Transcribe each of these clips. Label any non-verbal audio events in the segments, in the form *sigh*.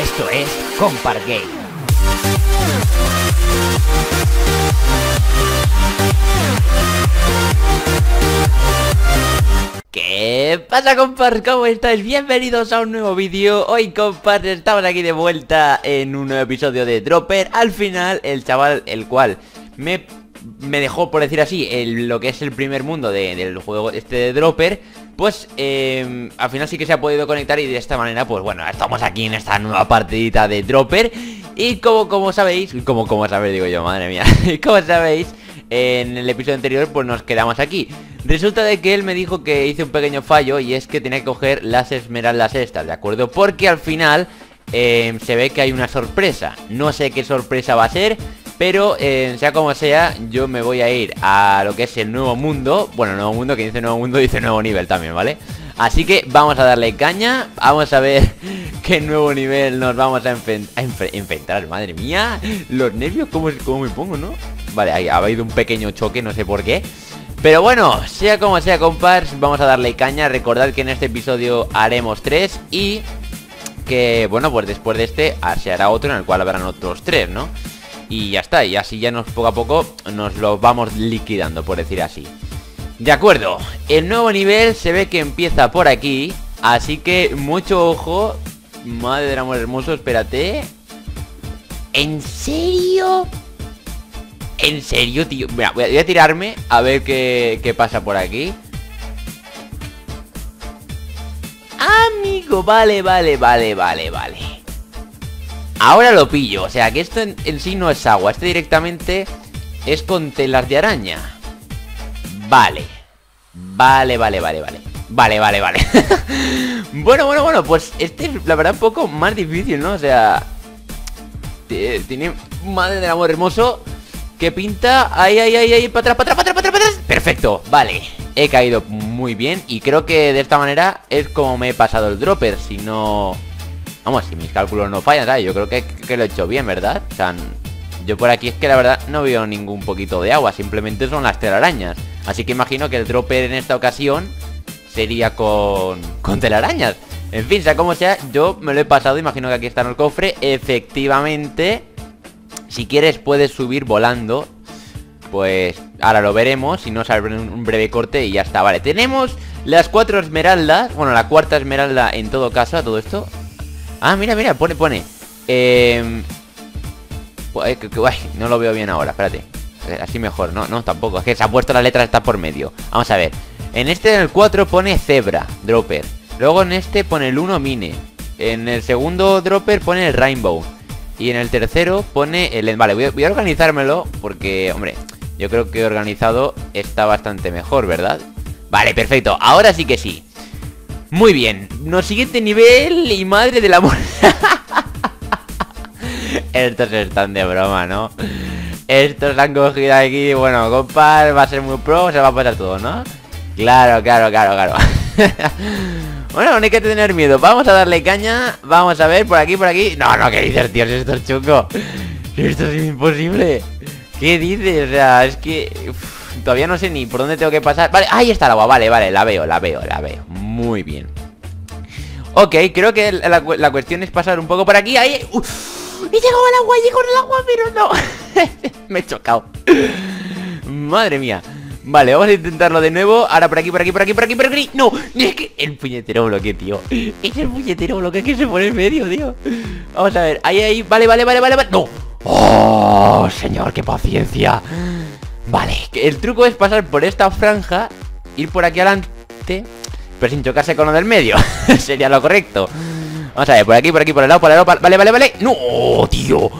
Esto es Compar Game. ¿Qué pasa compas? ¿Cómo estáis? Bienvenidos a un nuevo vídeo Hoy compas estamos aquí de vuelta en un nuevo episodio de Dropper Al final el chaval el cual me, me dejó por decir así Lo que es el primer mundo del juego este de Dropper Pues eh, al final sí que se ha podido conectar y de esta manera pues bueno Estamos aquí en esta nueva partidita de Dropper. Y como, como sabéis, como, como sabéis digo yo, madre mía *laughs* Como sabéis en el episodio anterior pues nos quedamos aquí. Resulta de que él me dijo que hice un pequeño fallo y es que tenía que coger las esmeraldas estas, ¿de acuerdo? Porque al final eh, se ve que hay una sorpresa. No sé qué sorpresa va a ser pero eh, sea como sea, yo me voy a ir a lo que es el nuevo mundo Bueno, nuevo mundo, que dice nuevo mundo, *laughs* dice nuevo nivel también, ¿vale? Así que vamos a darle caña Vamos a ver *laughs* qué nuevo nivel nos vamos a, enfrentar Madre mía, los nervios, ¿cómo, cómo me pongo, no? Vale, ha habido un pequeño choque, no sé por qué pero bueno, sea como sea compars, vamos a darle caña Recordad que en este episodio haremos tres Y que, bueno, pues después de este se hará otro en el cual habrán otros tres, ¿no? Y ya está, y así ya nos poco a poco nos lo vamos liquidando, por decir así. De acuerdo, el nuevo nivel se ve que empieza por aquí Así que mucho ojo. Madre del amor hermoso, espérate. ¿En serio? ¿En serio, tío? Mira, voy a, tirarme a ver qué, qué pasa por aquí. Amigo, vale, vale, vale, vale, vale Ahora lo pillo, o sea que esto en, sí no es agua Este directamente es con telas de araña. Vale. Vale, vale, vale, vale. Vale, vale, vale. *laughs* Bueno, bueno, bueno, pues este es la verdad un poco más difícil, ¿no? O sea Tiene madre del amor hermoso ¿Qué pinta? Ahí, ahí, ahí, ahí, para atrás, para atrás, para atrás, para atrás. Perfecto, vale. He caído muy bien y creo que de esta manera es como me he pasado el dropper Si no... Vamos, si mis cálculos no fallan, ¿sabes? Yo creo que, que lo he hecho bien, ¿verdad? O sea, yo por aquí es que la verdad no veo ningún poquito de agua Simplemente son las telarañas. Así que imagino que el dropper en esta ocasión sería con, con telarañas. En fin, sea como sea, yo me lo he pasado Imagino que aquí está en el cofre. Efectivamente si quieres puedes subir volando. Pues ahora lo veremos Si no sale un breve corte y ya está. Vale, tenemos las cuatro esmeraldas Bueno, la cuarta esmeralda en todo caso A todo esto Ah, mira, mira, pone, pone. Eh... no lo veo bien ahora, espérate. Así mejor, no, no, tampoco. Es que se ha puesto la letra está por medio. Vamos a ver. En este, en el 4, pone Zebra Dropper. Luego en este pone el 1 Mine. En el segundo Dropper pone el Rainbow. Y en el tercero pone el... Vale, voy a, organizármelo porque, hombre, yo creo que organizado está bastante mejor, ¿verdad? Vale, perfecto. Ahora sí que sí. Muy bien. Nos siguiente nivel y madre del amor. *laughs* Estos están de broma, ¿no? Estos han cogido aquí, bueno, compa, va a ser muy pro, se va a pasar todo, ¿no? Claro, claro, claro, claro. *laughs* Bueno, no hay que tener miedo Vamos a darle caña Vamos a ver, por aquí, por aquí No, no, ¿qué dices, tío? Esto es chungo Esto es imposible ¿Qué dices? O sea, es que... todavía no sé ni por dónde tengo que pasar Vale, ahí está el agua, vale, vale, la veo, la veo, la veo Muy bien. Ok, creo que la, cuestión es pasar un poco por aquí. Ahí... Uf, he llegado al agua, he llegado al agua, pero no. *laughs* Me he chocado. Madre mía. Vale, vamos a intentarlo de nuevo. Ahora por aquí, por aquí, por aquí, por aquí, por aquí. No, es que el puñetero bloque, tío. Es el puñetero bloque que se pone en medio, tío. Vamos a ver, ahí, ahí, vale, vale, vale, vale, vale. No, oh, señor, qué paciencia. Vale, el truco es pasar por esta franja Ir por aquí adelante Pero sin chocarse con lo del medio *laughs* Sería lo correcto. Vamos a ver, por aquí, por aquí, por el lado, por el lado Vale, vale, vale. No, tío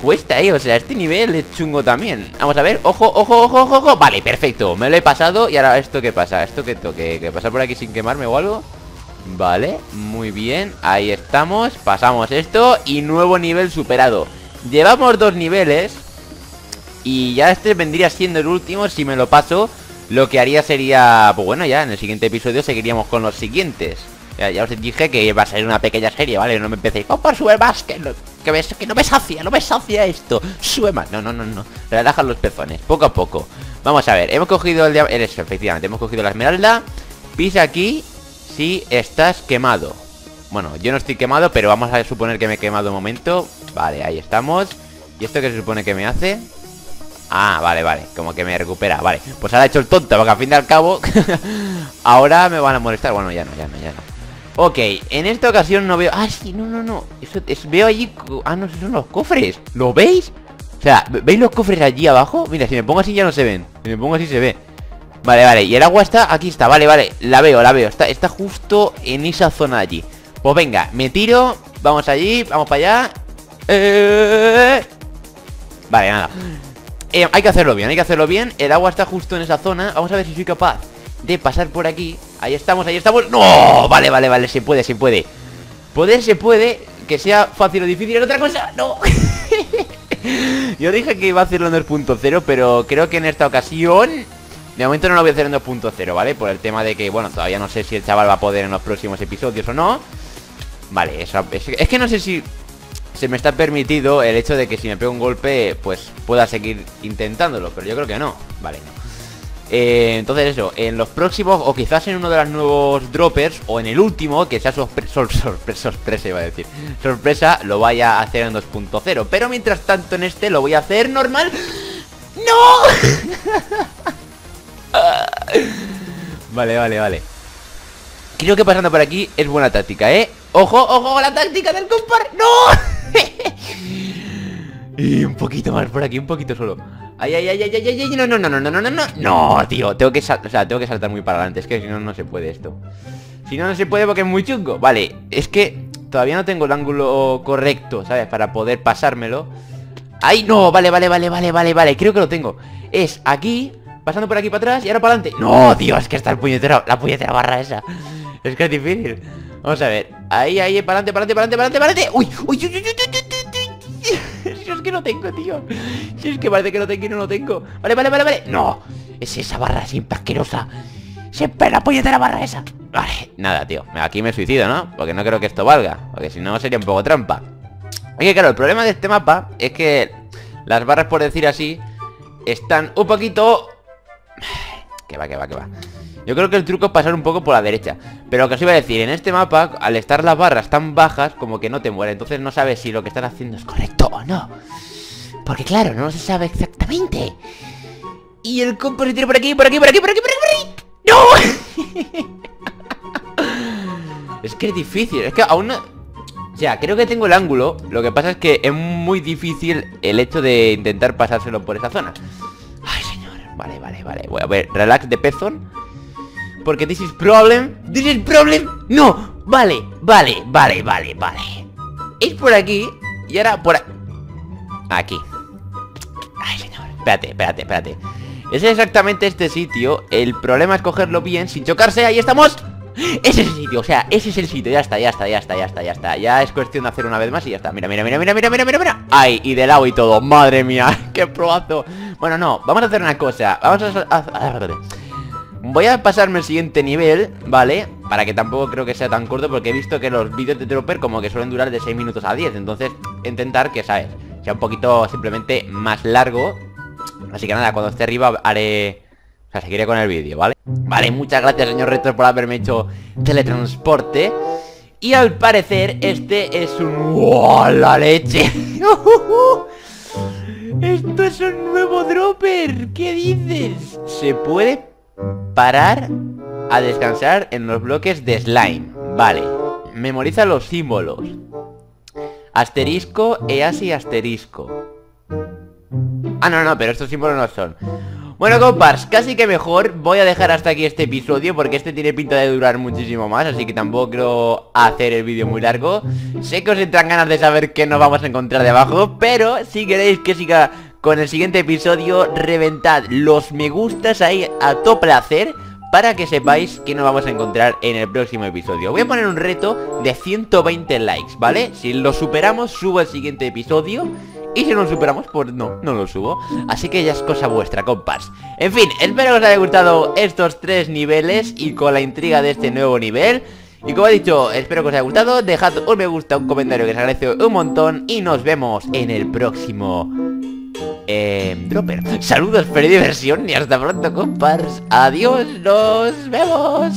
cuesta, eh O sea, este nivel es chungo también. Vamos a ver, ojo, ojo, ojo, ojo, ojo. Vale, perfecto, me lo he pasado Y ahora, ¿esto qué pasa? ¿Esto qué toque? ¿Que pasar por aquí sin quemarme o algo? Vale, muy bien. Ahí estamos, pasamos esto Y nuevo nivel superado. Llevamos dos niveles Y ya este vendría siendo el último Si me lo paso Lo que haría sería, pues bueno, ya en el siguiente episodio Seguiríamos con los siguientes ya, os dije que iba a ser una pequeña serie, ¿vale? No me empecéis, oh, por sube más, que no, que, ves, que no me sacia, no me sacia esto. Sube más. No, no, no, no. Relajan los pezones, poco a poco. Vamos a ver, hemos cogido el diamante. Eso, efectivamente, hemos cogido la esmeralda. Pisa aquí si estás quemado. Bueno, yo no estoy quemado, pero vamos a suponer que me he quemado un momento Vale, ahí estamos ¿Y esto qué se supone que me hace? Ah, vale, vale, como que me recupera Vale, pues ahora he hecho el tonto, porque al fin y al cabo *laughs* Ahora me van a molestar. Bueno, ya no, ya no, ya no. Ok, en esta ocasión no veo... Ah, sí, no, no, no. Eso es... Veo allí... Ah, no, son los cofres. ¿Lo veis? O sea, ¿veis los cofres allí abajo? Mira, si me pongo así ya no se ven. Si me pongo así se ve. Vale, vale, y el agua está... Aquí está, vale, vale La veo, la veo. Está, está justo en esa zona de allí. Pues venga, me tiro Vamos allí, vamos para allá. Eh... Vale, nada eh, hay que hacerlo bien, hay que hacerlo bien. El agua está justo en esa zona. Vamos a ver si soy capaz de pasar por aquí. Ahí estamos, ahí estamos. ¡No! Vale, vale, vale, se puede, se puede. Poder se puede. Que sea fácil o difícil. Es otra cosa. ¡No! *laughs* Yo dije que iba a hacerlo en 2.0 Pero creo que en esta ocasión De momento no lo voy a hacer en 2.0, ¿vale? Por el tema de que, bueno, todavía no sé si el chaval va a poder en los próximos episodios o no. Vale, eso, es, es que no sé si se me está permitido el hecho de que si me pego un golpe, pues pueda seguir intentándolo, pero yo creo que no. Vale, eh, entonces eso, en los próximos, o quizás en uno de los nuevos droppers, o en el último, que sea *laughs* sorpresa, iba a decir, sorpresa, lo vaya a hacer en 2.0. Pero mientras tanto en este lo voy a hacer normal. ¡No! *laughs* vale, vale, vale. Creo que pasando por aquí es buena táctica, ¿eh? ¡Ojo, ojo! ¡La táctica del compar! ¡No! Y un poquito más por aquí, un poquito solo Ay, ay, ay, ay, ay, ay, no, no, no, no, no, no, no No, tío, tengo que, o sea, tengo que saltar muy para adelante Es que si no, no se puede esto Si no, no se puede porque es muy chungo Vale, es que todavía no tengo el ángulo correcto, ¿sabes? Para poder pasármelo ¡Ay, no! Vale, vale, vale, vale, vale, vale Creo que lo tengo Es aquí, pasando por aquí para atrás y ahora para adelante ¡No, tío! Es que está el puñetero, la puñetera barra esa Es que es difícil Vamos a ver Ahí, ahí, para adelante, para adelante, para adelante, para adelante ¡Uy! ¡Uy, uy, uy, uy, que no tengo, tío. Si es que parece que no tengo y no lo tengo. Vale, vale, vale, vale. No Es esa barra siempre asquerosa Siempre la la barra esa. Vale, nada, tío. Aquí me suicido, ¿no? Porque no creo que esto valga. Porque si no sería un poco trampa. Es que claro, el problema de este mapa Es que las barras, por decir así Están un poquito... *sighs* Que va, que va, que va yo creo que el truco es pasar un poco por la derecha. Pero lo que os iba a decir, en este mapa Al estar las barras tan bajas, como que no te muere Entonces no sabes si lo que estás haciendo es correcto o no. Porque claro, no se sabe exactamente. Y el compo se tira por aquí, por aquí, por aquí, por aquí, por aquí, ¡No! *laughs* es que es difícil, es que aún no... O sea, creo que tengo el ángulo. Lo que pasa es que es muy difícil el hecho de intentar pasárselo por esa zona. Ay, señor. Vale, vale, vale. Voy a ver, relax de pezón porque this is problem. This is problem. No, vale, vale, vale, vale, vale. Es por aquí Y ahora por aquí. Ay, señor. Espérate, espérate, espérate. Es exactamente este sitio. El problema es cogerlo bien sin chocarse. Ahí estamos. Ese es el sitio, o sea, ese es el sitio. Ya está, ya está, ya está, ya está, ya está. Ya es cuestión de hacer una vez más y ya está. Mira, mira, mira, mira, mira, mira, mira, mira. Ay, y de lado y todo, madre mía *laughs* Qué probazo Bueno, no, vamos a hacer una cosa. Vamos a... Voy a pasarme el siguiente nivel, ¿vale? Para que tampoco creo que sea tan corto Porque he visto que los vídeos de Dropper como que suelen durar de 6 minutos a 10 Entonces, intentar que, ¿sabes? Sea un poquito simplemente más largo Así que nada, cuando esté arriba haré... O sea, seguiré con el vídeo, ¿vale? Vale, muchas gracias, señor Retro, por haberme hecho teletransporte Y al parecer, este es un... ¡Oh, la leche! *laughs* ¡Esto es un nuevo dropper! ¿Qué dices? ¿Se puede Parar a descansar en los bloques de slime. Vale. Memoriza los símbolos. Asterisco, EAS y asterisco. Ah, no, no, pero estos símbolos no son. Bueno, compars, casi que mejor Voy a dejar hasta aquí este episodio Porque este tiene pinta de durar muchísimo más Así que tampoco quiero hacer el vídeo muy largo. Sé que os entran ganas de saber qué nos vamos a encontrar debajo Pero si queréis que siga con el siguiente episodio Reventad los me gustas ahí a todo placer para que sepáis que nos vamos a encontrar en el próximo episodio. Voy a poner un reto de 120 likes, ¿vale? Si lo superamos, subo el siguiente episodio. Y si no lo superamos, pues no, no lo subo. Así que ya es cosa vuestra, compas. En fin, espero que os haya gustado estos tres niveles Y con la intriga de este nuevo nivel. Y como he dicho, espero que os haya gustado. Dejad un me gusta, un comentario que os agradece un montón. Y nos vemos en el próximo eh, Dropper. Saludos, feliz diversión y hasta pronto, compars. Adiós, nos vemos.